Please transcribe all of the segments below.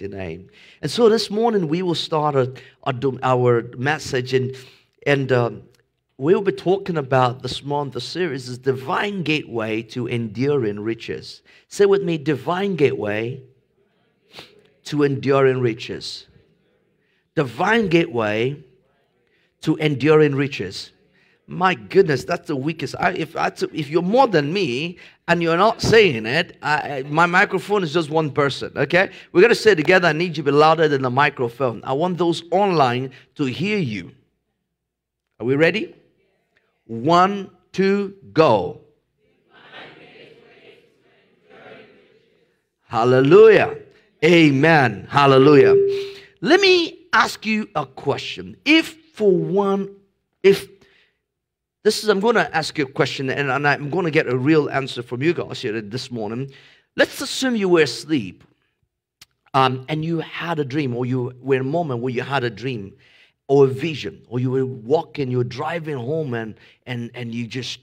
mighty name. And so this morning we will start our, our message, and, and um, we'll be talking about this month. The series is Divine Gateway to Enduring Riches. Say with me, Divine Gateway to Enduring Riches. Divine Gateway to Enduring Riches. My goodness, that's the weakest. I, if, I, if you're more than me and you're not saying it, I, my microphone is just one person, okay? We're going to say together, I need you to be louder than the microphone. I want those online to hear you. Are we ready? One, two, go. Hallelujah. Amen. Hallelujah. Let me ask you a question. If for one, if this is, I'm going to ask you a question and, I'm going to get a real answer from you guys here this morning. Let's assume you were asleep um, and you had a dream, or you were in a moment where you had a dream or a vision, or you were walking, you were driving home and, and, and you just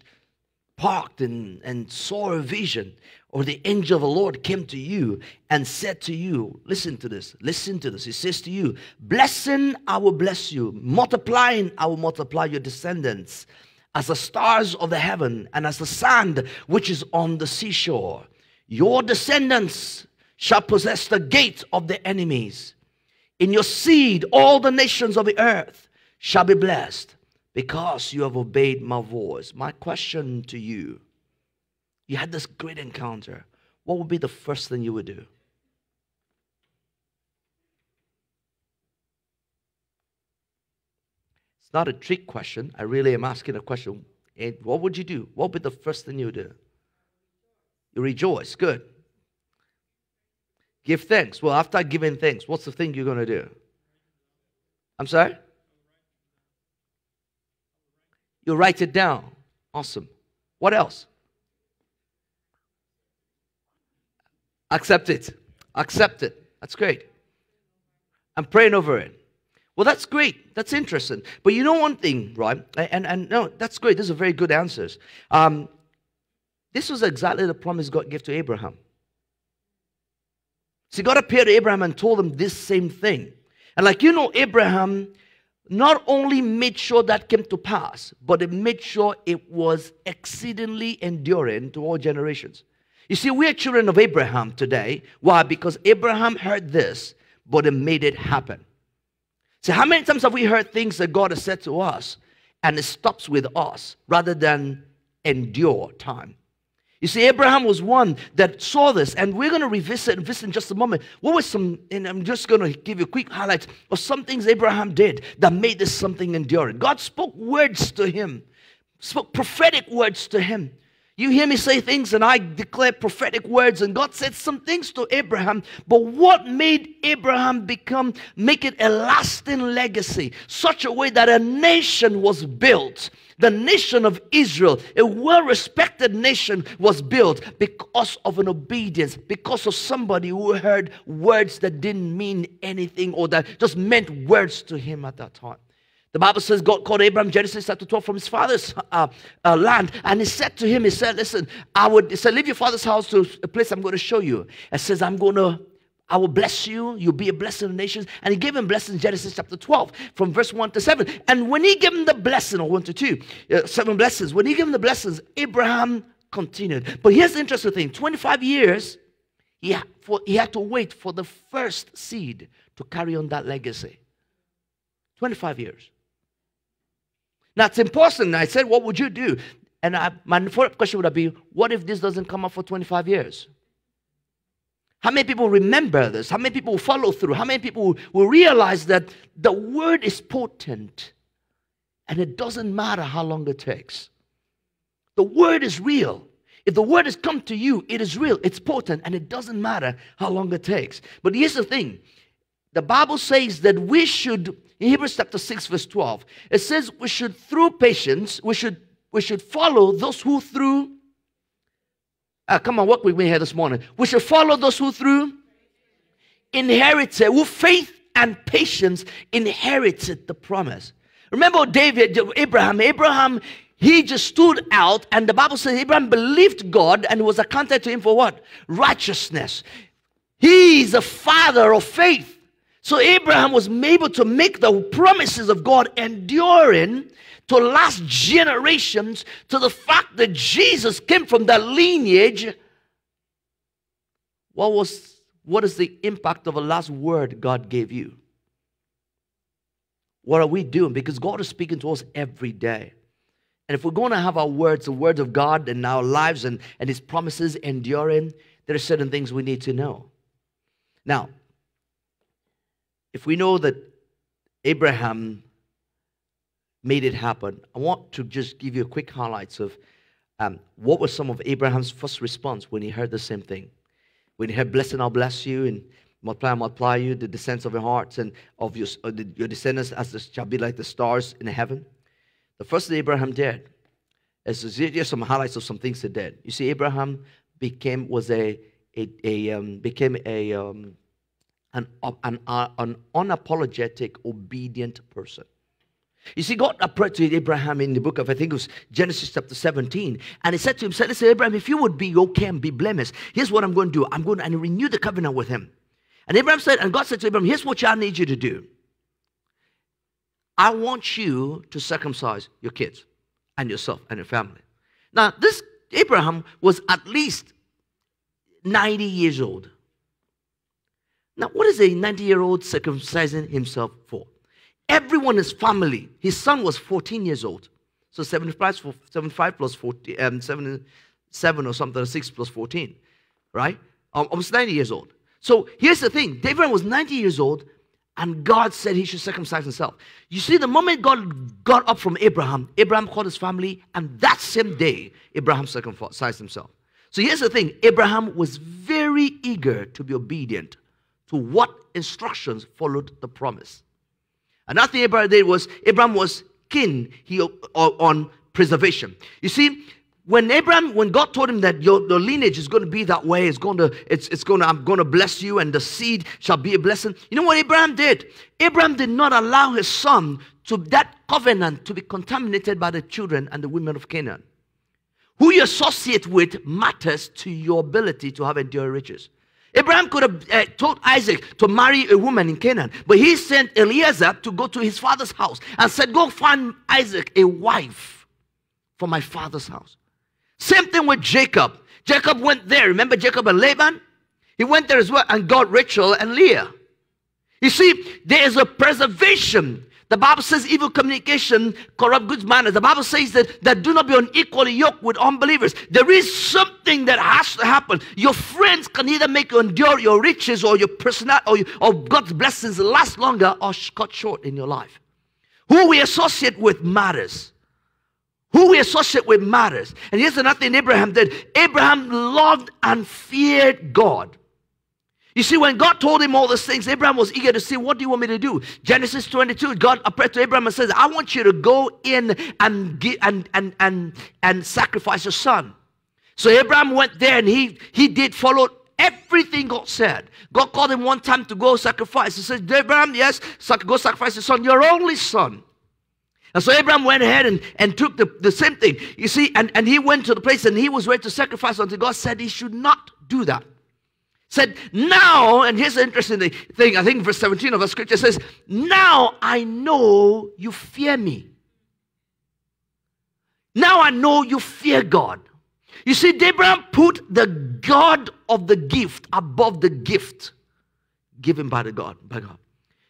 parked and, and saw a vision, or the angel of the Lord came to you and said to you, Listen to this, listen to this. He says to you, Blessing, I will bless you, multiplying, I will multiply your descendants as the stars of the heaven and as the sand which is on the seashore. Your descendants shall possess the gate of the enemies. In your seed, all the nations of the earth shall be blessed because you have obeyed my voice. My question to you you had this great encounter. What would be the first thing you would do? Not a trick question. I really am asking a question. And what would you do? What would be the first thing you do? You rejoice. Good. Give thanks. Well, after giving thanks, what's the thing you're going to do? I'm sorry? You write it down. Awesome. What else? Accept it. Accept it. That's great. I'm praying over it. Well, that's great. That's interesting. But you know one thing, right? And, and no, that's great. These are very good answers. Um, this was exactly the promise God gave to Abraham. See, God appeared to Abraham and told him this same thing. And like you know, Abraham not only made sure that came to pass, but it made sure it was exceedingly enduring to all generations. You see, we are children of Abraham today. Why? Because Abraham heard this, but it made it happen. So, how many times have we heard things that God has said to us and it stops with us rather than endure time? You see, Abraham was one that saw this, and we're going to revisit visit in just a moment. What was some, and I'm just going to give you a quick highlight of some things Abraham did that made this something enduring. God spoke words to him, spoke prophetic words to him. You hear me say things, and I declare prophetic words, and God said some things to Abraham. But what made Abraham become, make it a lasting legacy, such a way that a nation was built? The nation of Israel, a well respected nation, was built because of an obedience, because of somebody who heard words that didn't mean anything or that just meant words to him at that time. The Bible says God called Abraham, Genesis chapter 12, from his father's uh, uh, land. And he said to him, He said, Listen, I would, he said, Leave your father's house to a place I'm going to show you. It says, I'm going to, I will bless you. You'll be a blessing the nations. And he gave him blessings, Genesis chapter 12, from verse 1 to 7. And when he gave him the blessing, or 1 to 2, uh, seven blessings, when he gave him the blessings, Abraham continued. But here's the interesting thing 25 years, he, for, he had to wait for the first seed to carry on that legacy. 25 years. Now it's important. I said, what would you do? And I, my follow-up question would be, what if this doesn't come up for 25 years? How many people remember this? How many people follow through? How many people will realize that the word is potent and it doesn't matter how long it takes? The word is real. If the word has come to you, it is real, it's potent, and it doesn't matter how long it takes. But here's the thing the Bible says that we should Hebrews chapter 6, verse 12, it says we should, through patience, we should, we should follow those who through, uh, come on, with me here this morning. We should follow those who through inherited, who faith and patience inherited the promise. Remember David, Abraham, Abraham, he just stood out, and the Bible says Abraham believed God and was accounted to him for what? Righteousness. He's a father of faith. So Abraham was able to make the promises of God enduring to last generations to the fact that Jesus came from that lineage. What was what is the impact of the last word God gave you? What are we doing? Because God is speaking to us every day. And if we're going to have our words, the words of God in our lives and, and His promises enduring, there are certain things we need to know. Now, if we know that Abraham made it happen, I want to just give you a quick highlights of um, what was some of Abraham's first response when he heard the same thing. When he heard, "Blessing, I'll bless you," and multiply, multiply you, the descendants of your hearts and of your, uh, your descendants as the, shall be like the stars in heaven. The first thing Abraham did is here's some highlights of some things he did. You see, Abraham became was a, a, a um, became a um, an, an, uh, an unapologetic, obedient person. You see, God approached Abraham in the book of, I think it was Genesis chapter 17, and he said to him, said, Listen, Abraham, if you would be okay and be blameless, here's what I'm going to do. I'm going to renew the covenant with him. And Abraham said, and God said to Abraham, Here's what I need you to do. I want you to circumcise your kids and yourself and your family. Now, this Abraham was at least 90 years old. Now, what is a 90 year old circumcising himself for? Everyone is family. His son was 14 years old. So 75, 75 plus 40, um, 7, 7 or something, 6 plus 14, right? Um, almost 90 years old. So here's the thing David was 90 years old, and God said he should circumcise himself. You see, the moment God got up from Abraham, Abraham called his family, and that same day, Abraham circumcised himself. So here's the thing Abraham was very eager to be obedient to what instructions followed the promise. Another thing Abraham did was Abraham was keen he, uh, on preservation. You see, when Abraham, when God told him that your, your lineage is going to be that way, it's going to, it's, it's going to, I'm going to bless you and the seed shall be a blessing. You know what Abraham did? Abraham did not allow his son to that covenant to be contaminated by the children and the women of Canaan. Who you associate with matters to your ability to have enduring riches. Abraham could have uh, told Isaac to marry a woman in Canaan, but he sent Eliezer to go to his father's house and said, Go find Isaac a wife for my father's house. Same thing with Jacob. Jacob went there. Remember Jacob and Laban? He went there as well and got Rachel and Leah. You see, there is a preservation. The Bible says evil communication corrupt good manners. The Bible says that, that do not be unequally yoked with unbelievers. There is something that has to happen. Your friends can either make you endure your riches or your personality or, or God's blessings last longer or cut short in your life. Who we associate with matters. Who we associate with matters. And here's another thing Abraham did Abraham loved and feared God. You see, when God told him all these things, Abraham was eager to see, What do you want me to do? Genesis 22, God appeared to Abraham and says, I want you to go in and, get, and, and, and, and sacrifice your son. So Abraham went there and he, he did follow everything God said. God called him one time to go sacrifice. He said, Abraham, yes, go sacrifice your son, your only son. And so Abraham went ahead and, and took the, the same thing. You see, and, and he went to the place and he was ready to sacrifice until God said he should not do that. Said, now, and here's the interesting thing, I think verse 17 of the scripture says, Now I know you fear me. Now I know you fear God. You see, Abraham put the God of the gift above the gift given by the God, by God.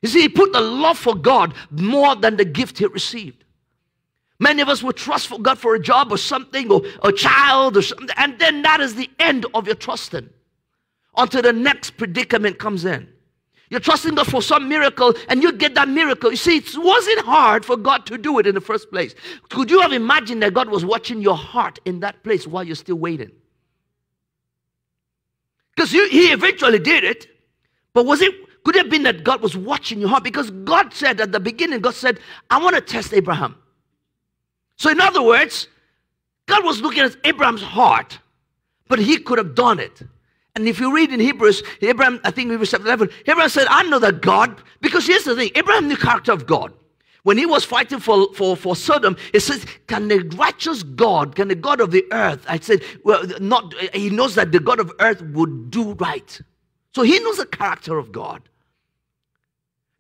You see, he put the love for God more than the gift he received. Many of us would trust for God for a job or something or a child or something, and then that is the end of your trusting until the next predicament comes in. You're trusting God for some miracle and you get that miracle. You see, it wasn't hard for God to do it in the first place. Could you have imagined that God was watching your heart in that place while you're still waiting? Because He eventually did it, but was it could it have been that God was watching your heart? Because God said at the beginning, God said, I want to test Abraham. So, in other words, God was looking at Abraham's heart, but he could have done it. And if you read in Hebrews, Abraham, I think Hebrews chapter 11, Abraham said, I know that God, because here's the thing Abraham knew the character of God. When he was fighting for, for, for Sodom, he says, Can the righteous God, can the God of the earth, I said, well, not, he knows that the God of earth would do right. So he knows the character of God.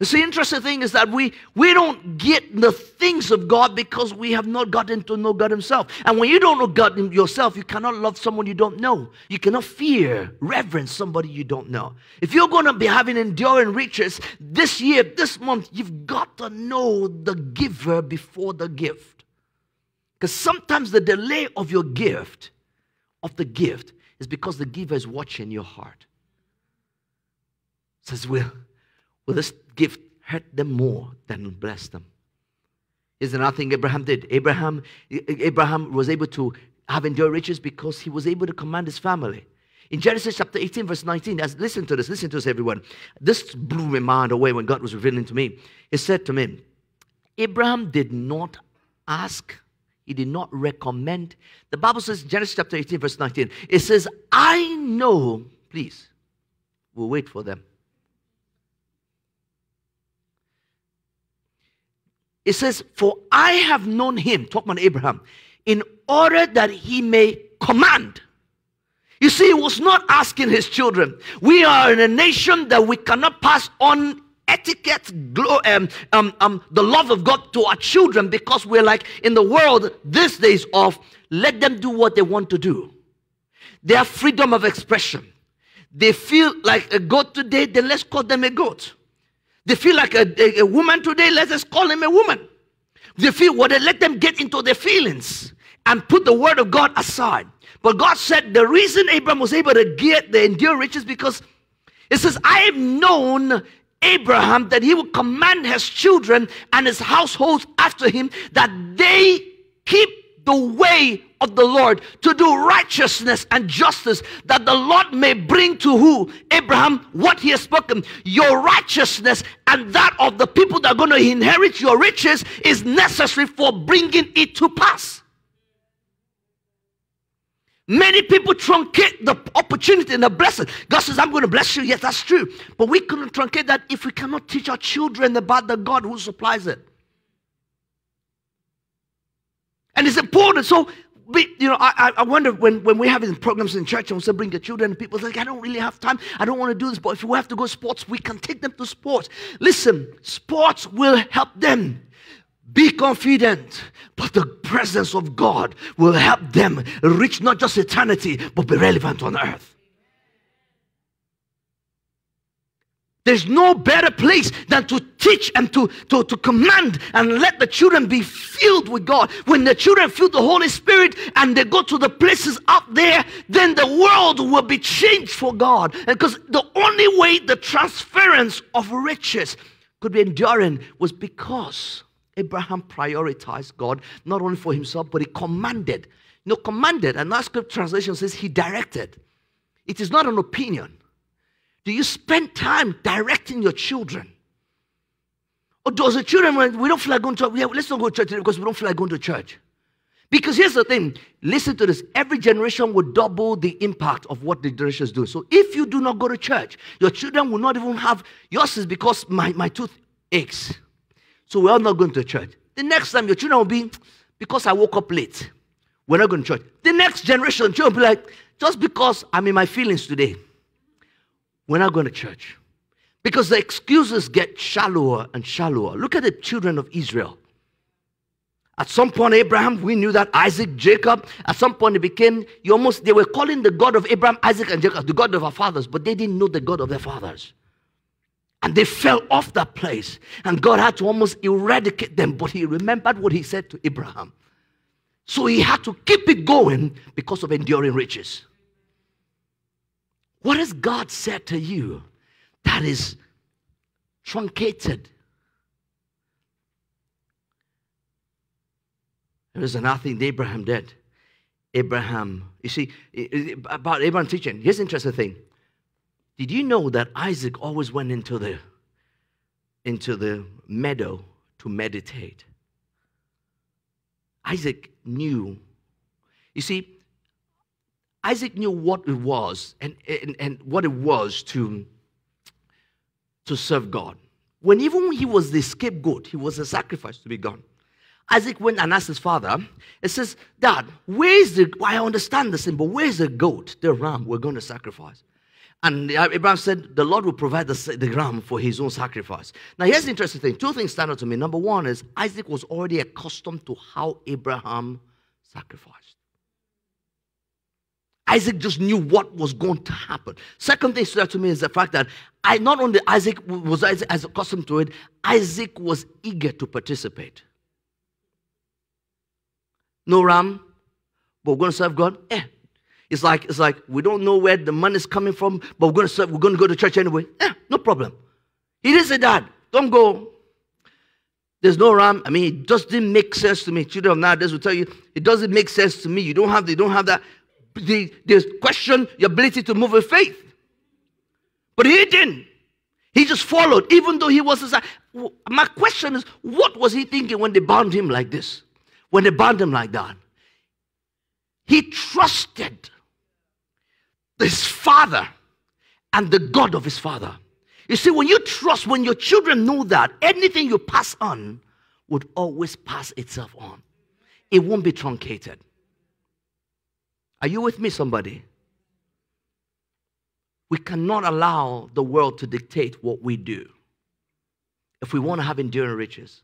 See, interesting thing is that we, we don't get the things of God because we have not gotten to know God Himself. And when you don't know God yourself, you cannot love someone you don't know. You cannot fear, reverence somebody you don't know. If you're going to be having enduring riches this year, this month, you've got to know the giver before the gift. Because sometimes the delay of your gift, of the gift, is because the giver is watching your heart. Says, Will, will this gift hurt them more than bless them? Is there nothing Abraham did? Abraham, Abraham was able to have endured riches because he was able to command his family. In Genesis chapter 18, verse 19, as listen to this, listen to this, everyone. This blew my mind away when God was revealing to me. He said to me, Abraham did not ask, he did not recommend. The Bible says, Genesis chapter 18, verse 19, it says, I know, please, we'll wait for them. It says, For I have known him, talking about Abraham, in order that he may command. You see, he was not asking his children. We are in a nation that we cannot pass on etiquette, um, um, um, the love of God to our children because we're like in the world these days of let them do what they want to do. They have freedom of expression. They feel like a goat today, then let's call them a goat. They feel like a, a, a woman today, let us call him a woman. They feel what well, they let them get into their feelings and put the word of God aside. But God said the reason Abraham was able to get the endure riches because it says, I have known Abraham that he will command his children and his households after him that they keep the way of the Lord to do righteousness and justice, that the Lord may bring to who? Abraham, what he has spoken. Your righteousness and that of the people that are going to inherit your riches is necessary for bringing it to pass. Many people truncate the opportunity and the blessing. God says, I'm going to bless you. Yes, that's true. But we couldn't truncate that if we cannot teach our children about the God who supplies it. And it's important. So you know, I, I wonder when, when we're having programs in church and we say bring the children, people like, I don't really have time. I don't want to do this. But if we have to go sports, we can take them to sports. Listen, sports will help them. Be confident, but the presence of God will help them reach not just eternity, but be relevant on earth. There's no better place than to teach and to, to, to command and let the children be filled with God. When the children feel the Holy Spirit and they go to the places up there, then the world will be changed for God. Because the only way the transference of riches could be enduring was because Abraham prioritized God not only for himself, but he commanded. You know, commanded, and that script translation says he directed. It is not an opinion. Do you spend time directing your children? Or does the children, when we don't feel like going to church, let's not go to church today because we don't feel like going to church. Because here's the thing listen to this every generation will double the impact of what the generation is doing. So if you do not go to church, your children will not even have yours is because my, my tooth aches. So we're not going to church. The next time your children will be because I woke up late. We're not going to church. The next generation, children will be like, just because I'm in my feelings today. We're not going to church. Because the excuses get shallower and shallower. Look at the children of Israel. At some point, Abraham, we knew that Isaac, Jacob, at some point they became, you almost, they were calling the God of Abraham, Isaac, and Jacob the God of our fathers, but they didn't know the God of their fathers. And they fell off that place. And God had to almost eradicate them, but he remembered what he said to Abraham. So he had to keep it going because of enduring riches. What has God said to you that is truncated? There is another thing Abraham did. Abraham, you see, about Abraham teaching, here's the interesting thing. Did you know that Isaac always went into the, into the meadow to meditate? Isaac knew. You see, Isaac knew what it was and, and, and what it was to, to serve God. When even when he was the scapegoat, he was a sacrifice to be gone. Isaac went and asked his father, it says, Dad, where's the, why I understand this, but where's the goat, the ram we're going to sacrifice? And uh, Abraham said, The Lord will provide the, the ram for his own sacrifice. Now, here's the interesting thing. Two things stand out to me. Number one is Isaac was already accustomed to how Abraham sacrificed. Isaac just knew what was going to happen. Second thing stood out to me is the fact that I not only Isaac was Isaac as accustomed to it, Isaac was eager to participate. No ram, but we're going to serve God. Eh, it's like it's like we don't know where the money is coming from, but we're going to serve, we're going to go to church anyway. Eh, no problem. He didn't say that. Don't go. There's no ram. I mean, it just didn't make sense to me. Children of nowadays will tell you it doesn't make sense to me. You don't have, they don't have that. They, they question your ability to move with faith. But he didn't. He just followed, even though he was. My question is, what was he thinking when they bound him like this? When they bound him like that? He trusted his father and the God of his father. You see, when you trust, when your children know that, anything you pass on would always pass itself on. It won't be truncated. Are you with me, somebody? We cannot allow the world to dictate what we do if we want to have enduring riches.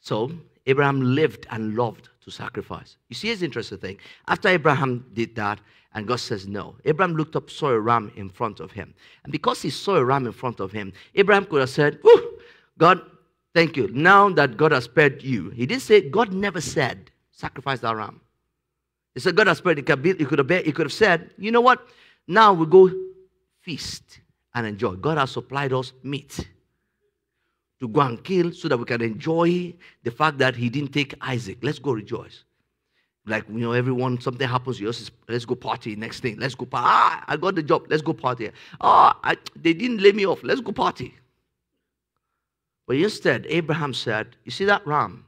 So, Abraham lived and loved to sacrifice. You see, it's interesting thing. After Abraham did that, and God says no, Abraham looked up, saw a ram in front of him. And because he saw a ram in front of him, Abraham could have said, God, thank you. Now that God has spared you. He didn't say, God never said, sacrifice that ram. He said, God has spared. He could, could, have, could have said, you know what? Now we go feast and enjoy. God has supplied us meat to go and kill so that we can enjoy the fact that he didn't take Isaac. Let's go rejoice. Like, you know, everyone, something happens to us, let's go party. Next thing, let's go party. Ah, I got the job, let's go party. Ah, I, they didn't lay me off, let's go party. But instead, Abraham said, You see that ram?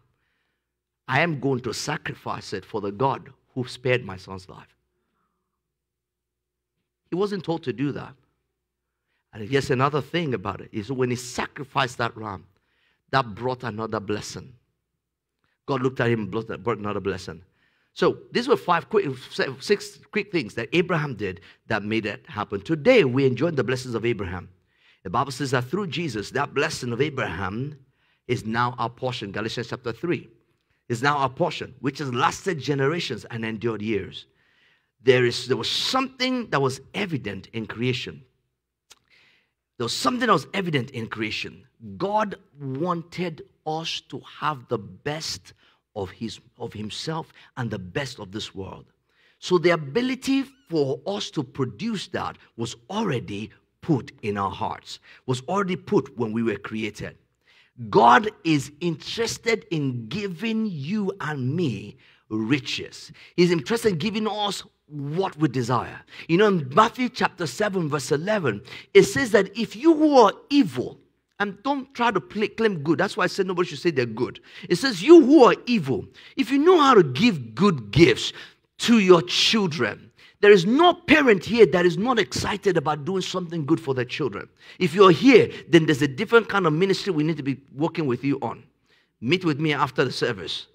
I am going to sacrifice it for the God who spared my son's life. He wasn't told to do that. And here's another thing about it is when he sacrificed that ram, that brought another blessing. God looked at him and brought another blessing. So these were five quick, six quick things that Abraham did that made it happen. Today we enjoy the blessings of Abraham. The Bible says that through Jesus, that blessing of Abraham is now our portion. Galatians chapter 3 is now our portion, which has lasted generations and endured years. There, is, there was something that was evident in creation. There was something that was evident in creation. God wanted us to have the best of, his, of Himself and the best of this world. So the ability for us to produce that was already put in our hearts, was already put when we were created. God is interested in giving you and me riches. He's interested in giving us what we desire. You know, in Matthew chapter 7, verse 11, it says that if you who are evil, and don't try to play, claim good. That's why I said nobody should say they're good. It says, You who are evil, if you know how to give good gifts to your children, there is no parent here that is not excited about doing something good for their children. If you're here, then there's a different kind of ministry we need to be working with you on. Meet with me after the service.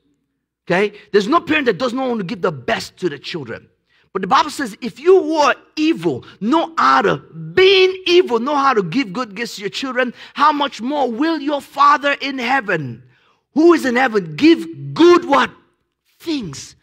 Okay? There's no parent that does not want to give the best to the children. But the Bible says, if you who are evil know how to, being evil, know how to give good gifts to your children, how much more will your Father in heaven, who is in heaven, give good what? Things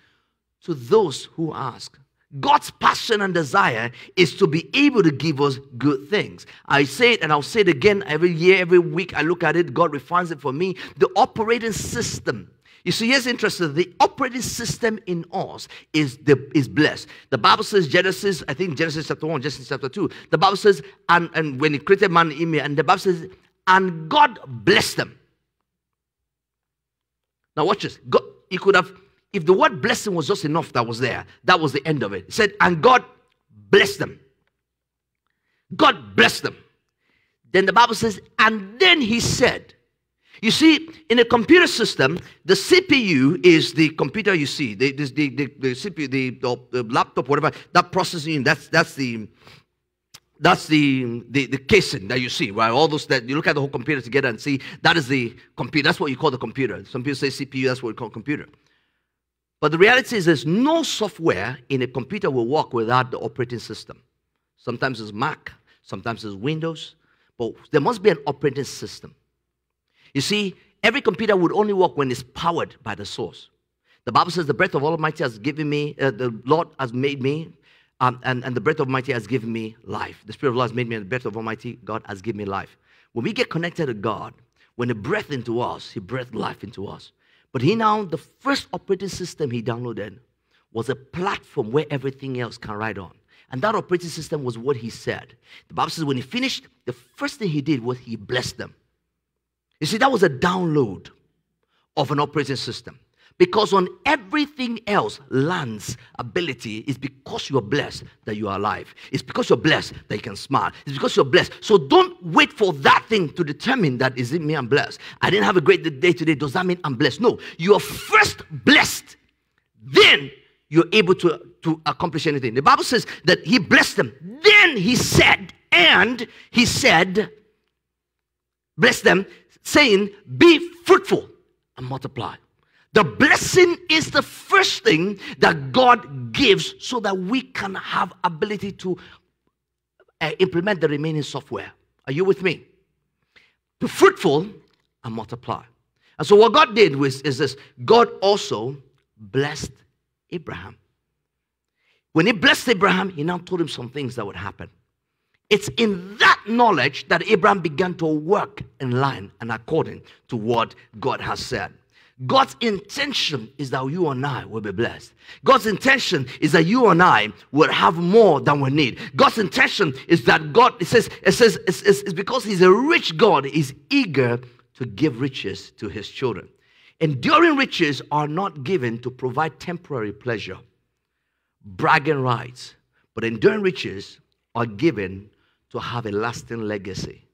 to those who ask. God's passion and desire is to be able to give us good things. I say it and I'll say it again every year, every week. I look at it, God refines it for me. The operating system you see, here's interesting. The operating system in us is, the, is blessed. The Bible says, Genesis, I think Genesis chapter 1, Genesis chapter 2, the Bible says, and, and when he created man in me, and the Bible says, and God blessed them. Now watch this. God, he could have, if the word blessing was just enough that was there, that was the end of it. He said, and God blessed them. God blessed them. Then the Bible says, and then he said, you see, in a computer system, the CPU is the computer you see, the, the, the, the CPU, the, the, laptop, whatever, that processing, that's, that's the, that's the, the, the casing that you see, right? All those that you look at the whole computer together and see that is the computer. That's what you call the computer. Some people say CPU, that's what we call computer. But the reality is there's no software in a computer will work without the operating system. Sometimes it's Mac, sometimes it's Windows, but there must be an operating system. You see, every computer would only work when it's powered by the source. The Bible says, The breath of Almighty has given me, uh, the Lord has made me, um, and, and the breath of Almighty has given me life. The Spirit of Allah has made me, and the breath of Almighty God has given me life. When we get connected to God, when He breathed into us, He breathed life into us. But He now, the first operating system He downloaded was a platform where everything else can ride on. And that operating system was what He said. The Bible says when He finished, the first thing He did was He blessed them. You see, that was a download of an operating system. Because on everything else lands ability is because you're blessed that you are alive. It's because you're blessed that you can smile. It's because you're blessed. So don't wait for that thing to determine that is it me I'm blessed. I didn't have a great day today. Does that mean I'm blessed? No. You are first blessed. Then you're able to, to accomplish anything. The Bible says that he blessed them. Then he said, and he said, bless them, saying, Be fruitful and multiply. The blessing is the first thing that God gives so that we can have ability to uh, implement the remaining software. Are you with me? Be fruitful and multiply. And so what God did was is this God also blessed Abraham. When he blessed Abraham, he now told him some things that would happen. It's in that knowledge that Abraham began to work in line and according to what God has said. God's intention is that you and I will be blessed. God's intention is that you and I will have more than we need. God's intention is that God, it says, it says it's, it's, because He's a rich God, He's eager to give riches to His children. Enduring riches are not given to provide temporary pleasure, bragging rights, but enduring riches are given to have a lasting legacy.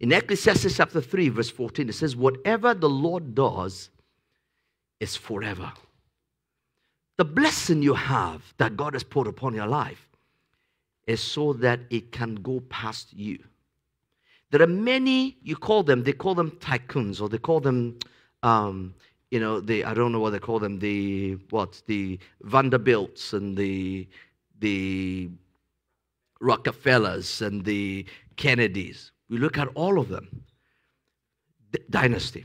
In Ecclesiastes chapter 3, verse 14, it says, Whatever the Lord does is forever. The blessing you have that God has poured upon your life is so that it can go past you. There are many, you call them, they call them tycoons or they call them, um, you know, the, I don't know what they call them, the, what, the Vanderbilts and the, the Rockefellers and the Kennedys. We look at all of them. D- dynasty.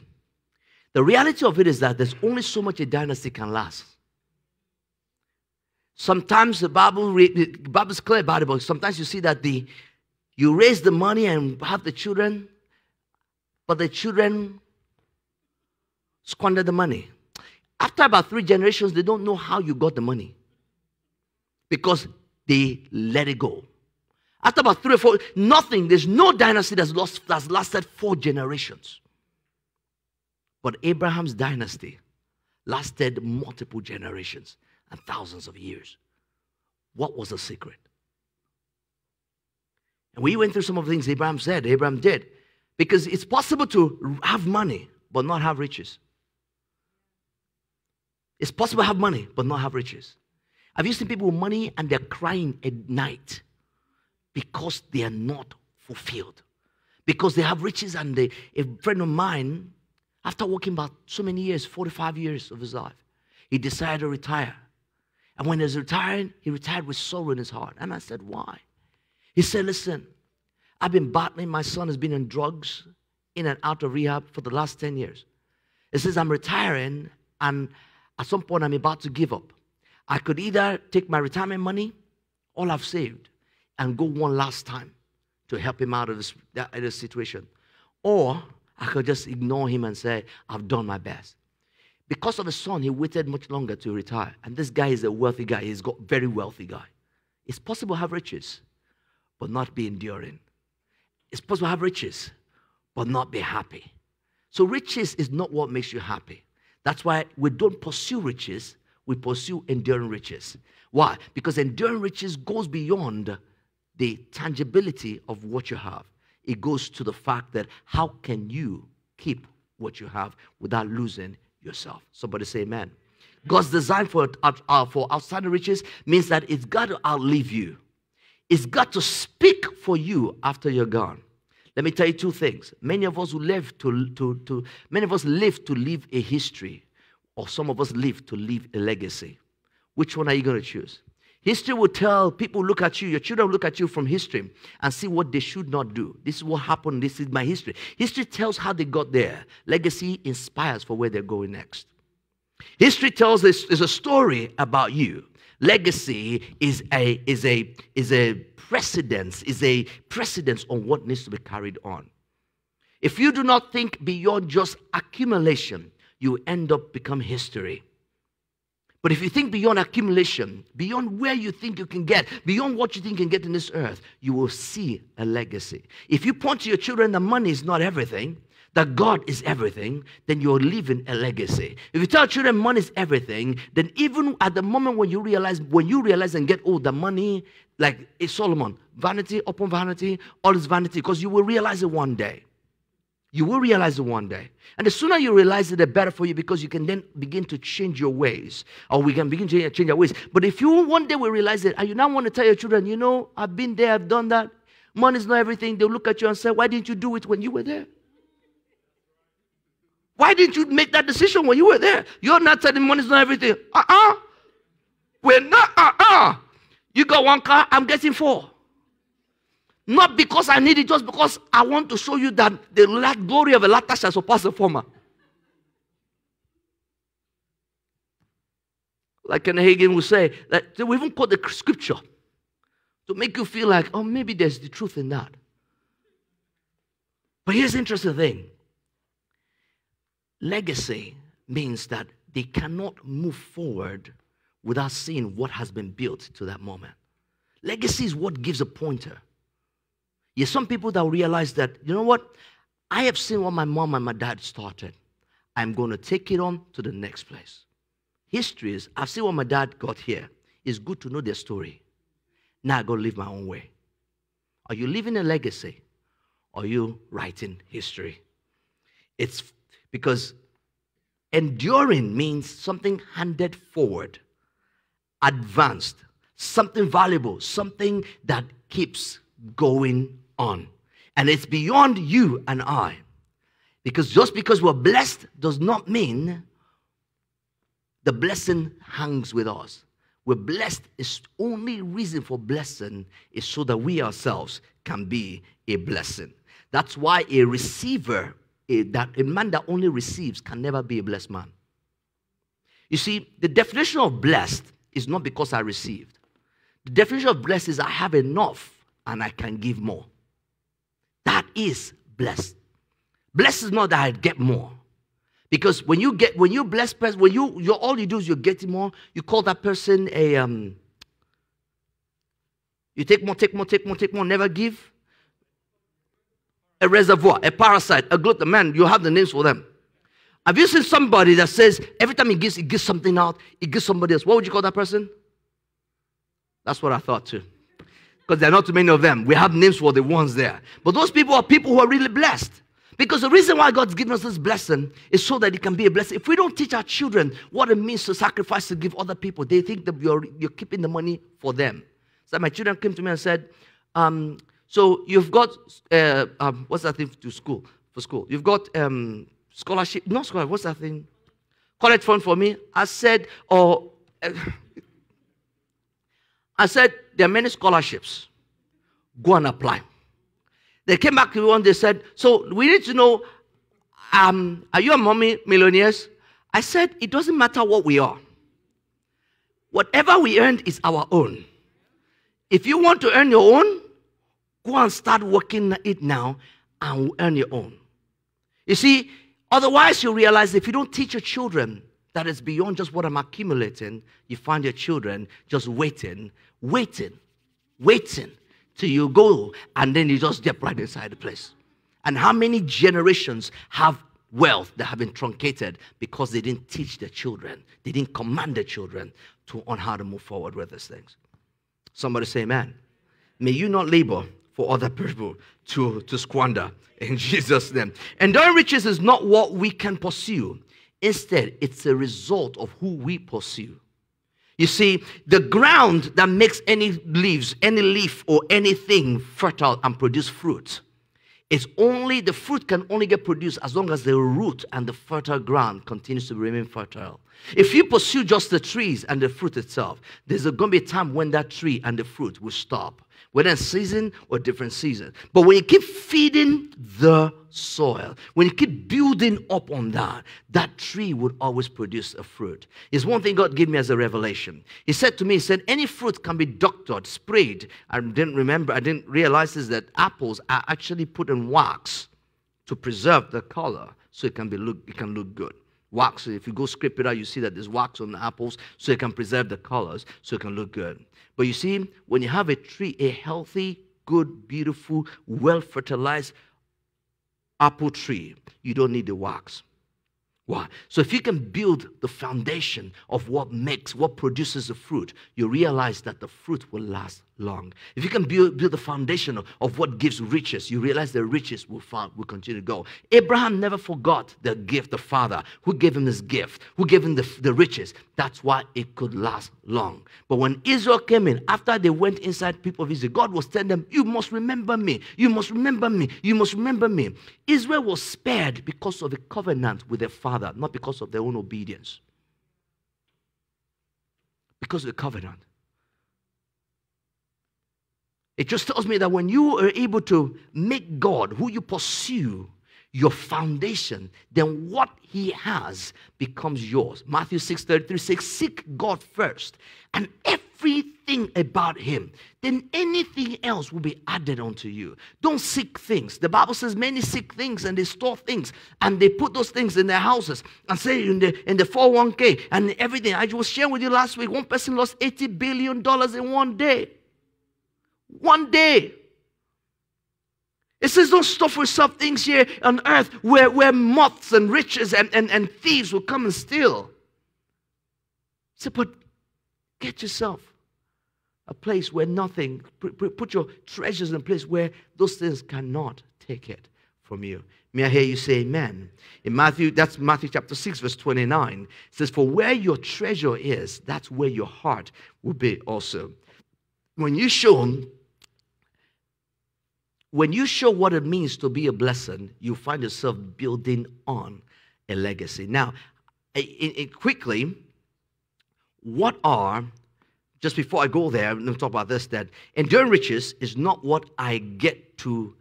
The reality of it is that there's only so much a dynasty can last. Sometimes the Bible, the Bible is clear about it, but sometimes you see that the you raise the money and have the children, but the children squander the money. After about three generations, they don't know how you got the money because they let it go. After about three or four, nothing, there's no dynasty that's, lost, that's lasted four generations. But Abraham's dynasty lasted multiple generations and thousands of years. What was the secret? And we went through some of the things Abraham said, Abraham did. Because it's possible to have money but not have riches. It's possible to have money but not have riches. Have you seen people with money and they're crying at night because they are not fulfilled. Because they have riches, and they, a friend of mine, after working about so many years, 45 years of his life, he decided to retire. And when he was retiring, he retired with sorrow in his heart. And I said, Why? He said, Listen, I've been battling. My son has been in drugs, in and out of rehab for the last 10 years. He says, I'm retiring, and at some point, I'm about to give up. I could either take my retirement money, all I've saved, and go one last time to help him out of this, that, this situation. Or I could just ignore him and say, I've done my best. Because of his son, he waited much longer to retire. And this guy is a wealthy guy. He's got very wealthy guy. It's possible to have riches, but not be enduring. It's possible to have riches, but not be happy. So riches is not what makes you happy. That's why we don't pursue riches, we pursue enduring riches. Why? Because enduring riches goes beyond the tangibility of what you have. It goes to the fact that how can you keep what you have without losing yourself? Somebody say amen. God's design for, uh, for outstanding riches means that it's got to outlive you. It's got to speak for you after you're gone. Let me tell you two things. Many of us who live to, to, to many of us live to leave a history, or some of us live to leave a legacy. Which one are you going to choose? History will tell people look at you, your children look at you from history and see what they should not do. This is what happened. This is my history. History tells how they got there. Legacy inspires for where they're going next. History tells this is a story about you. Legacy is a is a is a precedence, is a precedence on what needs to be carried on. If you do not think beyond just accumulation, you end up become history. But if you think beyond accumulation, beyond where you think you can get, beyond what you think you can get in this earth, you will see a legacy. If you point to your children that money is not everything, that God is everything, then you're leaving a legacy. If you tell children money is everything, then even at the moment when you realize, when you realize and get old, the money, like Solomon, vanity upon vanity, all is vanity, because you will realize it one day. You will realize it one day. And the sooner you realize it, the better for you because you can then begin to change your ways. Or we can begin to change our ways. But if you one day will realize it and you now want to tell your children, you know, I've been there, I've done that. Money is not everything. They'll look at you and say, Why didn't you do it when you were there? Why didn't you make that decision when you were there? You're not telling money is not everything. Uh-uh. We're not uh-uh. You got one car, I'm getting four. Not because I need it, just because I want to show you that the glory of the latter shall surpass the former. Like Kenneth Hagin would say, that we even quote the scripture to make you feel like, oh, maybe there's the truth in that. But here's the interesting thing legacy means that they cannot move forward without seeing what has been built to that moment. Legacy is what gives a pointer. Yes, some people that realize that, you know what? I have seen what my mom and my dad started. I'm going to take it on to the next place. History is, I've seen what my dad got here. It's good to know their story. Now I go live my own way. Are you living a legacy? Are you writing history? It's because enduring means something handed forward, advanced, something valuable, something that keeps going on. And it's beyond you and I. Because just because we're blessed does not mean the blessing hangs with us. We're blessed is only reason for blessing is so that we ourselves can be a blessing. That's why a receiver, a, that a man that only receives can never be a blessed man. You see, the definition of blessed is not because I received. The definition of blessed is I have enough and I can give more. That is blessed. Blessed is not that I get more. Because when you get when you bless person, when you you all you do is you're getting more, you call that person a um you take more, take more, take more, take more, never give. A reservoir, a parasite, a glutton. Man, you have the names for them. Have you seen somebody that says every time he gives, he gives something out, he gives somebody else? What would you call that person? That's what I thought too because there are not too many of them. We have names for the ones there. But those people are people who are really blessed. Because the reason why God's given us this blessing is so that it can be a blessing. If we don't teach our children what it means to sacrifice to give other people, they think that you're, you're keeping the money for them. So my children came to me and said, um, so you've got, uh, um, what's that thing to school, for school? You've got um, scholarship, not scholarship, what's that thing? College fund for me. I said, or, uh, I said, there are many scholarships. Go and apply. They came back to me one they said, So we need to know, um, are you a mommy millionaires? I said, It doesn't matter what we are. Whatever we earned is our own. If you want to earn your own, go and start working it now and earn your own. You see, otherwise you realize if you don't teach your children that is beyond just what I'm accumulating, you find your children just waiting waiting, waiting till you go, and then you just step right inside the place. And how many generations have wealth that have been truncated because they didn't teach their children, they didn't command their children to, on how to move forward with these things? Somebody say, Amen. May you not labor for other people to, to squander in Jesus' name. Enduring riches is not what we can pursue. Instead, it's a result of who we pursue. You see, the ground that makes any leaves, any leaf or anything fertile and produce fruit It's only the fruit can only get produced as long as the root and the fertile ground continues to remain fertile. If you pursue just the trees and the fruit itself, there's going to be a time when that tree and the fruit will stop whether season or different season. But when you keep feeding the soil, when you keep building up on that, that tree would always produce a fruit. It's one thing God gave me as a revelation. He said to me, He said, any fruit can be doctored, sprayed. I didn't remember, I didn't realize this that apples are actually put in wax to preserve the color so it can be look it can look good wax. If you go scrape it out, you see that there's wax on the apples so it can preserve the colors so it can look good. But you see, when you have a tree, a healthy, good, beautiful, well fertilized apple tree, you don't need the wax. Why? So if you can build the foundation of what makes, what produces the fruit, you realize that the fruit will last long. If you can build, build the foundation of, of what gives riches, you realize the riches will, find, will continue to go. Abraham never forgot the gift, the father who gave him this gift, who gave him the, the riches. That's why it could last long. But when Israel came in, after they went inside people of Israel, God was telling them, You must remember me. You must remember me. You must remember me. Israel was spared because of a covenant with their Father, not because of their own obedience. Because of the covenant. It just tells me that when you are able to make God who you pursue your foundation, then what he has becomes yours. Matthew 6 33 says, Seek God first, and everything about him, then anything else will be added unto you. Don't seek things. The Bible says many seek things and they store things and they put those things in their houses and say in the in the 401k and everything. I was sharing with you last week, one person lost 80 billion dollars in one day. One day. It says, Don't for yourself things here on earth where, where moths and riches and, and, and thieves will come and steal. So, but get yourself a place where nothing, put your treasures in a place where those things cannot take it from you. May I hear you say amen? In Matthew, that's Matthew chapter 6, verse 29. It says, For where your treasure is, that's where your heart will be also. When you show when you show what it means to be a blessing, you find yourself building on a legacy. Now, it, it, quickly, what are, just before I go there, let me talk about this that enduring riches is not what I get to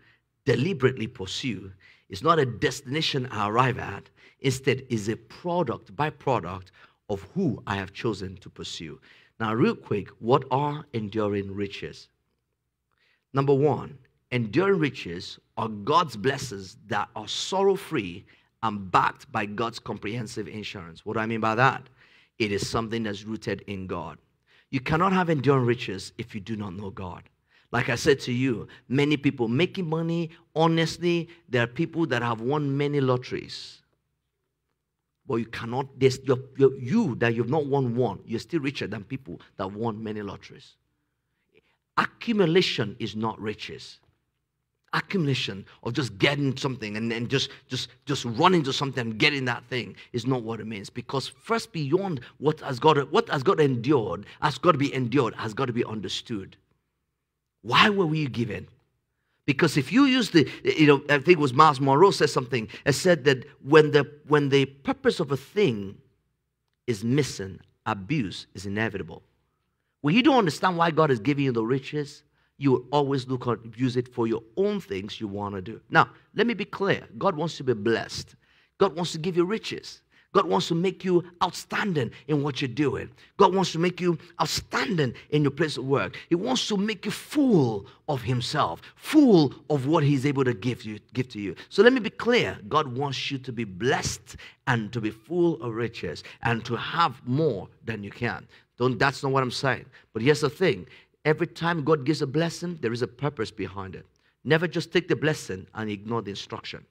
deliberately pursue, it's not a destination I arrive at. Instead, is a product, byproduct of who I have chosen to pursue. Now, real quick, what are enduring riches? Number one, enduring riches are God's blessings that are sorrow free and backed by God's comprehensive insurance. What do I mean by that? It is something that's rooted in God. You cannot have enduring riches if you do not know God. Like I said to you, many people making money, honestly, there are people that have won many lotteries. But you cannot, you're, you that you've not won one, you're still richer than people that won many lotteries. Accumulation is not riches accumulation of just getting something and then just just just running to something and getting that thing is not what it means. Because first beyond what has got what has got endured has got to be endured has got to be understood. Why were we given? Because if you use the you know i think it was Myles Munroe said something it said that when the when the purpose of a thing is missing abuse is inevitable. When you don't understand why god is giving you the riches you will always look at use it for your own things you want to do. Now, let me be clear. God wants to be blessed. God wants to give you riches. God wants to make you outstanding in what you're doing. God wants to make you outstanding in your place of work. He wants to make you full of Himself, full of what He's able to give you, give to you. So let me be clear. God wants you to be blessed and to be full of riches and to have more than you can. Don't, that's not what I'm saying. But here's the thing Every time God gives a blessing, there is a purpose behind it. Never just take the blessing and ignore the instruction.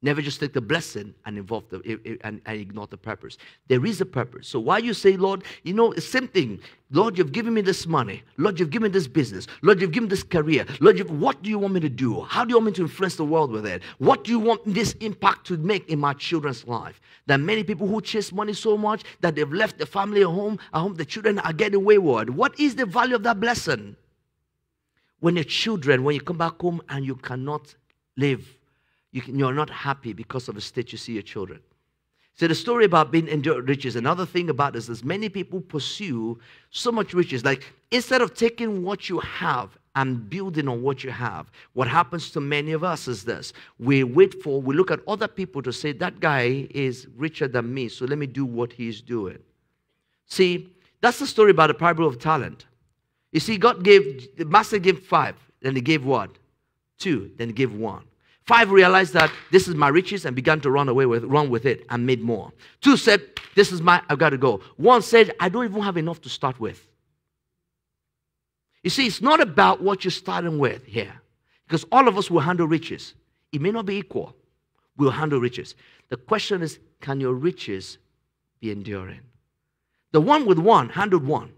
Never just take the blessing and involve the and, and, ignore the purpose. There is a purpose. So why you say, Lord, you know, the same thing. Lord, you've given me this money. Lord, you've given me this business. Lord, you've given me this career. Lord, what do you want me to do? How do you want me to influence the world with it? What do you want this impact to make in my children's life? There are many people who chase money so much that they've left the family at home. At home, the children are getting wayward. What is the value of that blessing? When your children, when you come back home and you cannot live, you can, you're not happy because of the state you see your children. So the story about being endured riches. Another thing about this is many people pursue so much riches. Like instead of taking what you have and building on what you have, what happens to many of us is this: we wait for, we look at other people to say that guy is richer than me, so let me do what he's doing. See, that's the story about the parable of talent. You see, God gave the master gave five, then he gave what? Two, then he gave one. Five realized that this is my riches and began to run away with run with it and made more. Two said, This is my I've got to go. One said, I don't even have enough to start with. You see, it's not about what you're starting with here. Because all of us will handle riches. It may not be equal. We'll handle riches. The question is, can your riches be enduring? The one with one handled one.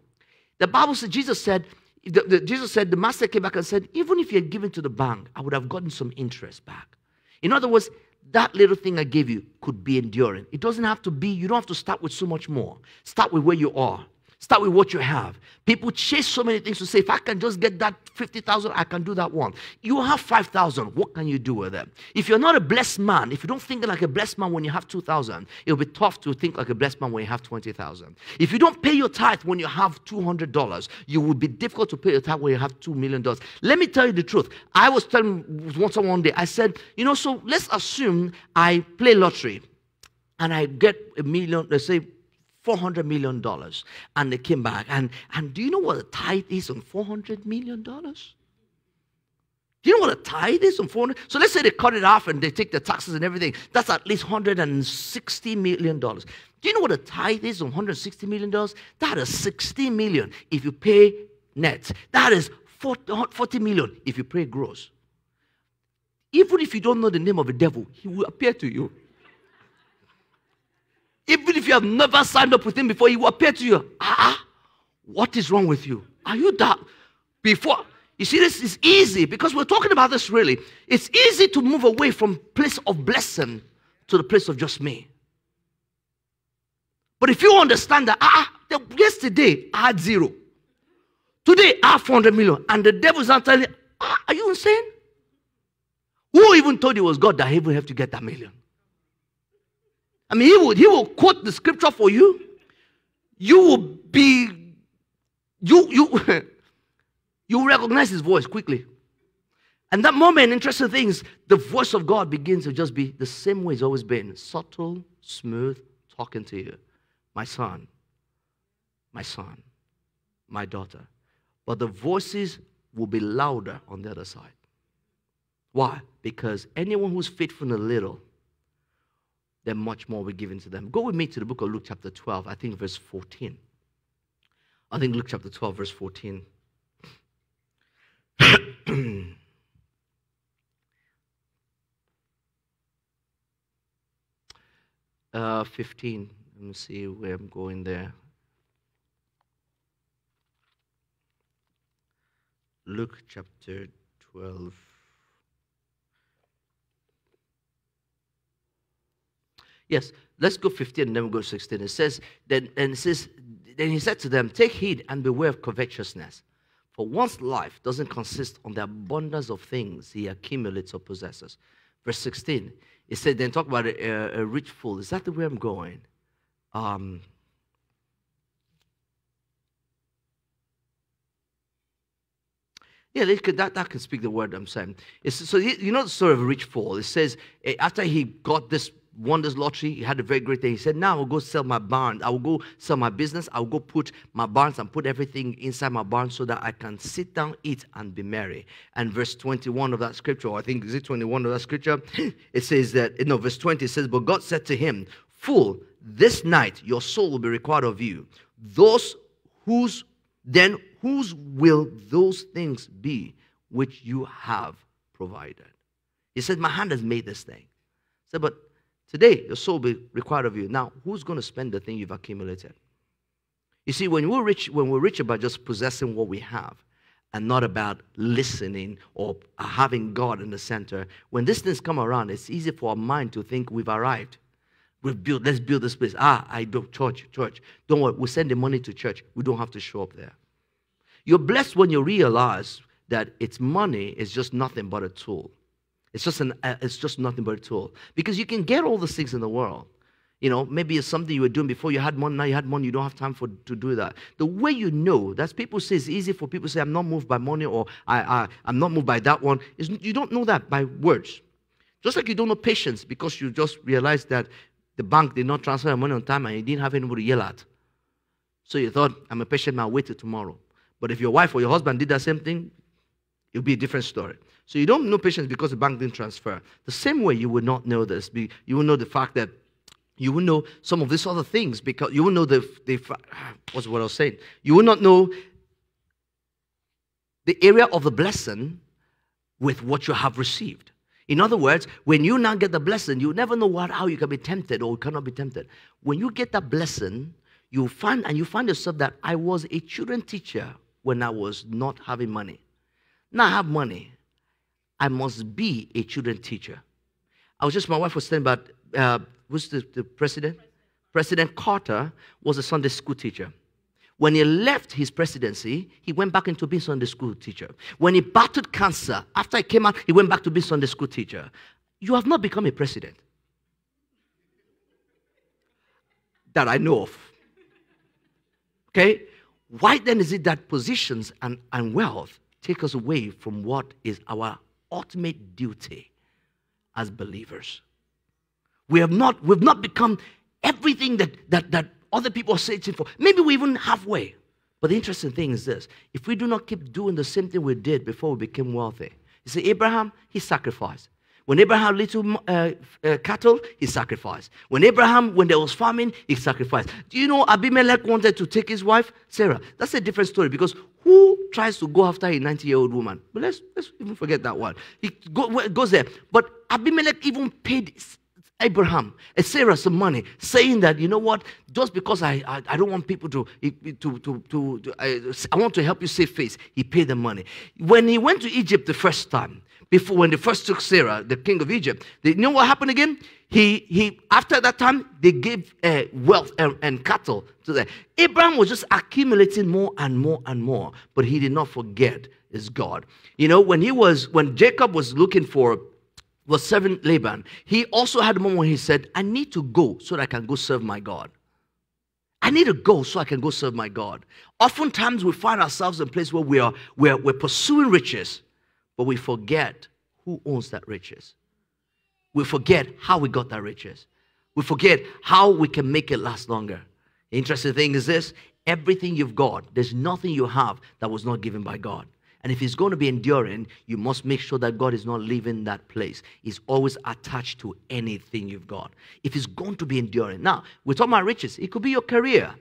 The Bible said, Jesus said, the, the, Jesus said, the master came back and said, even if you had given to the bank, I would have gotten some interest back. In other words, that little thing I gave you could be enduring. It doesn't have to be, you don't have to start with so much more. Start with where you are. Start with what you have. People chase so many things to say, if I can just get that 50,000, I can do that one. You have 5,000. What can you do with them? If you're not a blessed man, if you don't think like a blessed man when you have 2,000, it'll be tough to think like a blessed man when you have 20,000. If you don't pay your tithe when you have $200, you will be difficult to pay your tithe when you have $2 million. Let me tell you the truth. I was telling someone one day, I said, you know, so let's assume I play lottery and I get a million, let's say $400 million. And they came back. And, and do you know what a tithe is on $400 million? Do you know what a tithe is on 400? So let's say they cut it off and they take the taxes and everything. That's at least $160 million. Do you know what a tithe is on $160 million? That is 60 million if you pay net. That is 40 million if you pay gross. Even if you don't know the name of the devil, he will appear to you. Even if you have never signed up with him before, he will appear to you. Ah, what is wrong with you? Are you that? Before, you see, this is easy because we're talking about this really. It's easy to move away from place of blessing to the place of just me. But if you understand that, ah, yesterday I had zero. Today I have 400 million. And the devil's not telling you, ah, are you insane? Who even told you it was God that he even have to get that million? I mean, he will, he will quote the scripture for you. You will be, you, you, you recognize his voice quickly. And that moment, interesting things, the voice of God begins to just be the same way it's always been subtle, smooth, talking to you. My son, my son, my daughter. But the voices will be louder on the other side. Why? Because anyone who's faithful in a little then much more will be given to them. Go with me to the book of Luke, chapter 12, I think verse 14. I think Luke chapter 12, verse 14. uh, 15. Let me see where I'm going there. Luke chapter 12. Yes, let's go 15 and then we'll go 16. It says, then, and it says, then he said to them, Take heed and beware of covetousness. For one's life doesn't consist on the abundance of things he accumulates or possesses. Verse 16, it said, then talk about a, a rich fool. Is that the way I'm going? Um, Yeah, could, that, that can speak the word I'm saying. It's, so you know the story of a rich fool. It says eh, after he got this won this lottery. He had a very great day. He said, Now I will go sell my barn. I will go sell my business. I will go put my barns and put everything inside my barn so that I can sit down, eat, and be merry. And verse 21 of that scripture, I think is it 21 of that scripture? It says that, no, verse 20 says, But God said to him, Fool, this night your soul will be required of you. Those whose then whose will those things be which you have provided? He said, My hand has made this thing. Said, But Today, your soul will be required of you. Now, who's going to spend the thing you've accumulated? You see, when we're rich, when we're rich about just possessing what we have and not about listening or having God in the center, when these things come around, it's easy for our mind to think we've arrived. We've built, let's build this place. Ah, I do church, church. Don't worry, we send the money to church. We don't have to show up there. You're blessed when you realize that its money is just nothing but a tool. It's just, an, uh, it's just nothing but a tool. Because you can get all the things in the world. You know, maybe it's something you were doing before you had money, now you had money, you don't have time for, to do that. The way you know, that's people say it's easy for people say, I'm not moved by money or I, I, I'm not moved by that one. Is you don't know that by words. Just like you don't know patience because you just realized that the bank did not transfer money on time and you didn't have anybody to yell at. So you thought, I'm a patient man, I'll wait till tomorrow. But if your wife or your husband did that same thing, it'll be a different story. So you don't know patience because the bank didn't transfer. The same way you would not know this. You will know the fact that you will know some of these other things because you will know the, the what's what I was saying. You will not know the area of the blessing with what you have received. In other words, when you now get the blessing, you never know what, how you can be tempted or cannot be tempted. When you get that blessing, you find and you find yourself that I was a children teacher when I was not having money. Now I have money. I must be a children teacher. I was just my wife was saying about uh, who's the, the president? President Carter was a Sunday school teacher. When he left his presidency, he went back into being Sunday school teacher. When he battled cancer, after he came out, he went back to being Sunday school teacher. You have not become a president. That I know of. Okay? Why then is it that positions and, and wealth take us away from what is our ultimate duty as believers? We have not, we've not become everything that, that, that other people are searching for. Maybe we even halfway. But the interesting thing is this if we do not keep doing the same thing we did before we became wealthy, you see, Abraham, he sacrificed. When Abraham little uh, uh, cattle, he sacrificed. When Abraham, when there was famine, he sacrificed. Do you know Abimelech wanted to take his wife, Sarah? That's a different story because who tries to go after a 90 year old woman? But let's, let's even forget that one. He go, goes there. But Abimelech even paid Abraham, a Sarah some money, saying that, you know what, just because I, I, I don't want people to, to, to, to, to I, I, want to help you save face, he paid the money. When he went to Egypt the first time, before when they first took Sarah, the king of Egypt, they, you know what happened again? He, he, after that time, they gave uh, wealth and, and cattle to them. Abraham was just accumulating more and more and more, but he did not forget his God. You know, when he was, when Jacob was looking for was serving Laban, he also had a moment when he said, I need to go so that I can go serve my God. I need to go so I can go serve my God. Oftentimes we find ourselves in a place where we are we're, we're pursuing riches, but we forget who owns that riches. We forget how we got that riches. We forget how we can make it last longer. The interesting thing is this everything you've got, there's nothing you have that was not given by God. And if it's going to be enduring, you must make sure that God is not leaving that place. He's always attached to anything you've got. If it's going to be enduring. Now, we're talking about riches. It could be your career.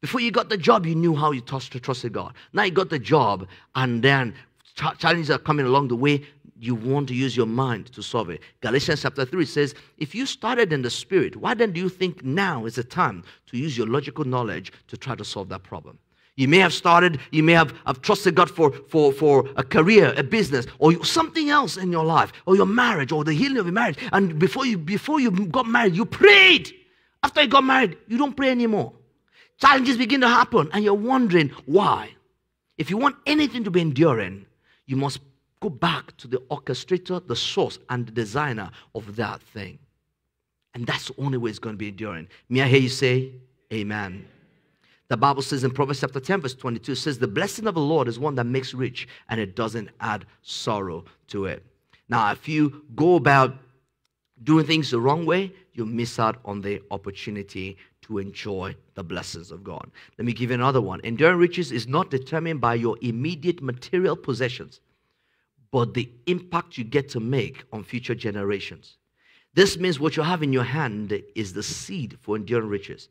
Before you got the job, you knew how you trusted God. Now you got the job, and then challenges are coming along the way. You want to use your mind to solve it. Galatians chapter 3 says, If you started in the spirit, why then do you think now is the time to use your logical knowledge to try to solve that problem? You may have started, you may have, have trusted God for, for, for a career, a business, or something else in your life, or your marriage, or the healing of your marriage. And before you, before you got married, you prayed. After you got married, you don't pray anymore. Challenges begin to happen, and you're wondering why. If you want anything to be enduring, you must go back to the orchestrator, the source, and the designer of that thing. And that's the only way it's going to be enduring. May I hear you say, Amen. The Bible says in Proverbs chapter 10, verse 22, says, The blessing of the Lord is one that makes rich and it doesn't add sorrow to it. Now, if you go about doing things the wrong way, you miss out on the opportunity to enjoy the blessings of God. Let me give you another one. Enduring riches is not determined by your immediate material possessions, but the impact you get to make on future generations. This means what you have in your hand is the seed for enduring riches.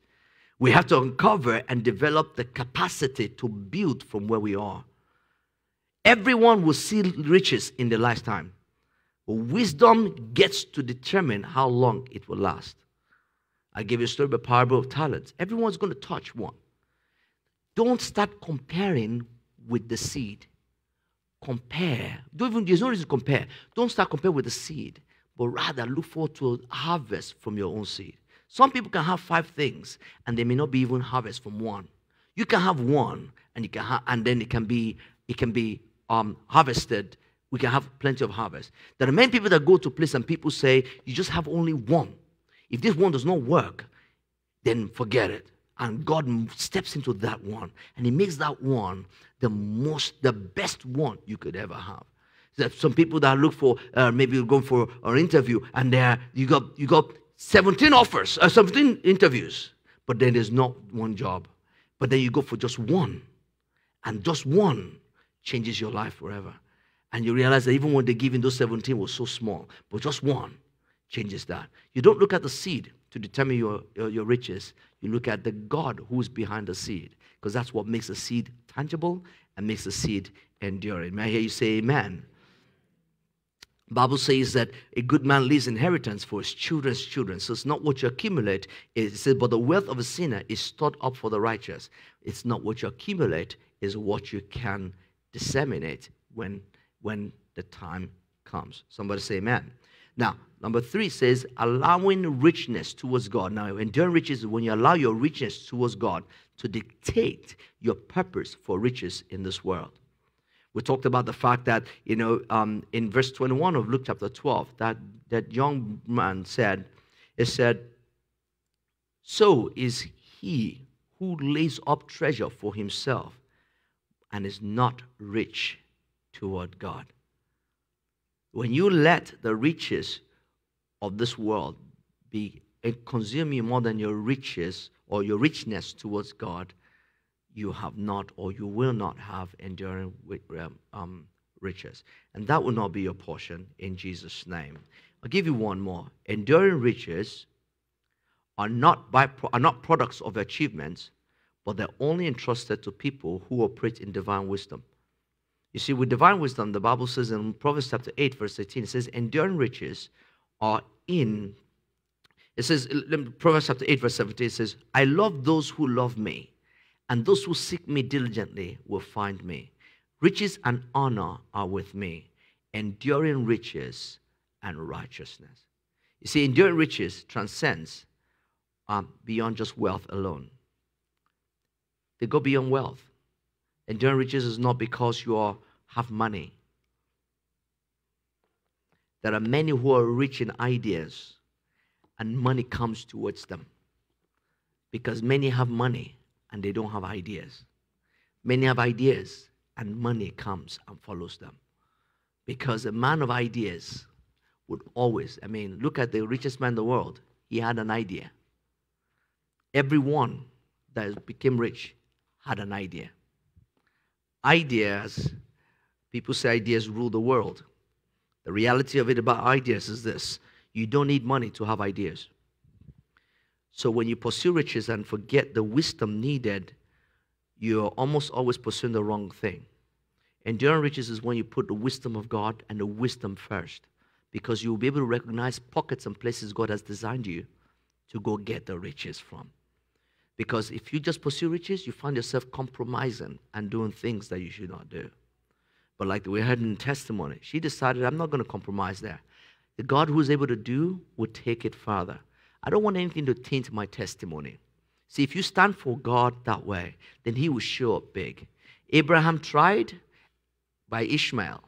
We have to uncover and develop the capacity to build from where we are. Everyone will see riches in their lifetime, but wisdom gets to determine how long it will last. I gave you a story about parable of talents. Everyone's going to touch one. Don't start comparing with the seed. Compare. Don't even, there's no reason to compare. Don't start comparing with the seed, but rather look forward to a harvest from your own seed. Some people can have five things and they may not be even harvest from one. You can have one and you can have, and then it can be it can be um, harvested, we can have plenty of harvest. There are many people that go to place and people say, you just have only one. If this one does not work, then forget it. And God steps into that one and He makes that one the most, the best one you could ever have. There's some people that look for uh, maybe you're going for an interview and there you got you got 17 offers, uh, 17 interviews, but then there's not one job. But then you go for just one, and just one changes your life forever. And you realize that even when they give in those 17 was so small, but just one changes that. You don't look at the seed to determine your, your, your riches. You look at the God who's behind the seed, because that's what makes the seed tangible and makes the seed enduring. May I hear you say amen? Bible says that a good man leaves inheritance for his children's children. So it's not what you accumulate. It says, but the wealth of a sinner is stored up for the righteous. It's not what you accumulate, is what you can disseminate when, when the time comes. Somebody say amen. Now, number three says allowing richness towards God. Now, enduring riches is when you allow your richness towards God to dictate your purpose for riches in this world. We talked about the fact that, you know, um, in verse 21 of Luke chapter 12, that, that young man said, it said, So is he who lays up treasure for himself and is not rich toward God. When you let the riches of this world be consume you more than your riches or your richness towards God, you have not or you will not have enduring um, um, riches. And that will not be your portion in Jesus' name. I'll give you one more. Enduring riches are not, by, are not products of achievements, but they're only entrusted to people who operate in divine wisdom. You see, with divine wisdom, the Bible says in Proverbs chapter 8, verse 18, it says, Enduring riches are in. It says, Proverbs chapter 8, verse 17, it says, I love those who love me and those who seek me diligently will find me. Riches and honor are with me, enduring riches and righteousness. You see, enduring riches transcends um, beyond just wealth alone. They go beyond wealth. Enduring riches is not because you are, have money. There are many who are rich in ideas, and money comes towards them because many have money and they don't have ideas. Many have ideas, and money comes and follows them. Because a man of ideas would always, I mean, look at the richest man in the world. He had an idea. Everyone that became rich had an idea. Ideas, people say ideas rule the world. The reality of it about ideas is this you don't need money to have ideas. So when you pursue riches and forget the wisdom needed, you're almost always pursuing the wrong thing. Enduring riches is when you put the wisdom of God and the wisdom first, because you'll be able to recognize pockets and places God has designed you to go get the riches from. Because if you just pursue riches, you find yourself compromising and doing things that you should not do. But like we heard in testimony, she decided, I'm not going to compromise there. The God who is able to do will take it further. I don't want anything to taint my testimony. See, if you stand for God that way, then He will show up big. Abraham tried by Ishmael,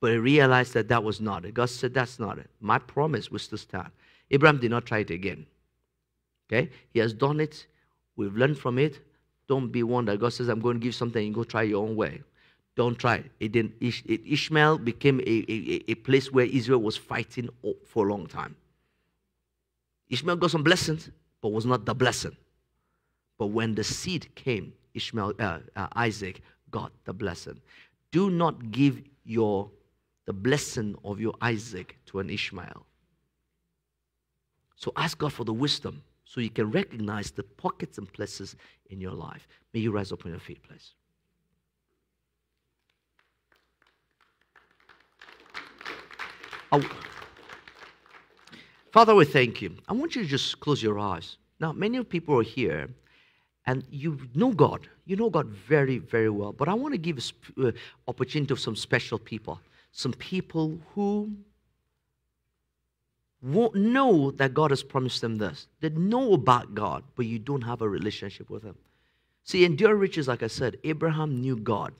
but he realized that that was not it. God said, That's not it. My promise was to stand. Abraham did not try it again. Okay? He has done it. We've learned from it. Don't be one that God says, I'm going to give something and go try your own way. Don't try it. it, didn't, Ishmael became a, a, a place where Israel was fighting for a long time. Ishmael got some blessings, but was not the blessing. But when the seed came, Ishmael, uh, uh, Isaac got the blessing. Do not give your the blessing of your Isaac to an Ishmael. So ask God for the wisdom so you can recognize the pockets and places in your life. May you rise up on your feet, please. Oh. Father, we thank you. I want you to just close your eyes. Now, many of people are here and you know God. You know God very, very well. But I want to give an uh, opportunity to some special people. Some people who won't know that God has promised them this. They know about God, but you don't have a relationship with Him. See, endure riches, like I said, Abraham knew God.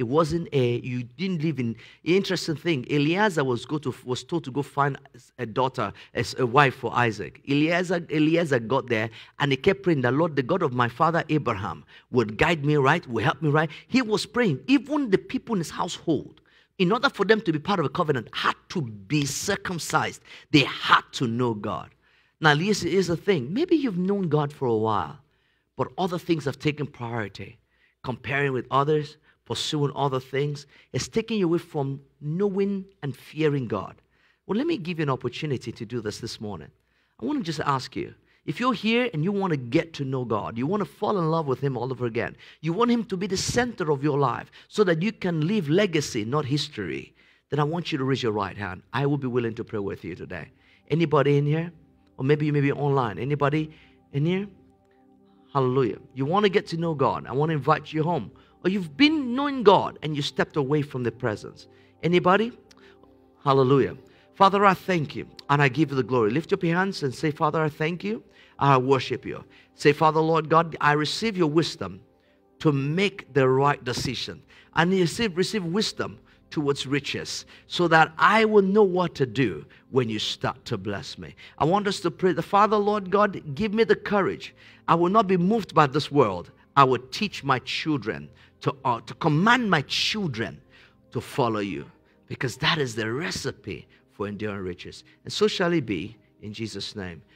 It wasn't a, you didn't live in, interesting thing, Eliezer was, go to, was told to go find a daughter, as a wife for Isaac. Eliezer, Eliezer got there and he kept praying, the Lord, the God of my father Abraham, would guide me right, will help me right. He was praying. Even the people in his household, in order for them to be part of a covenant, had to be circumcised. They had to know God. Now, here's, here's the thing. Maybe you've known God for a while, but other things have taken priority. Comparing with others, pursuing other things, it's taking you away from knowing and fearing God. Well, let me give you an opportunity to do this this morning. I want to just ask you if you're here and you want to get to know God, you want to fall in love with Him all over again, you want Him to be the center of your life so that you can leave legacy, not history, then I want you to raise your right hand. I will be willing to pray with you today. Anybody in here? Or maybe you may be online. Anybody in here? Hallelujah. You want to get to know God. I want to invite you home. Or you've been knowing God and you stepped away from the presence. Anybody? Hallelujah. Father, I thank you and I give you the glory. Lift up your hands and say, Father, I thank you. I worship you. Say, Father, Lord God, I receive your wisdom to make the right decision. And receive, receive wisdom towards riches so that I will know what to do when you start to bless me. I want us to pray the Father, Lord God, give me the courage. I will not be moved by this world. I will teach my children to, uh, to command my children to follow you because that is the recipe for enduring riches. And so shall it be in Jesus' name.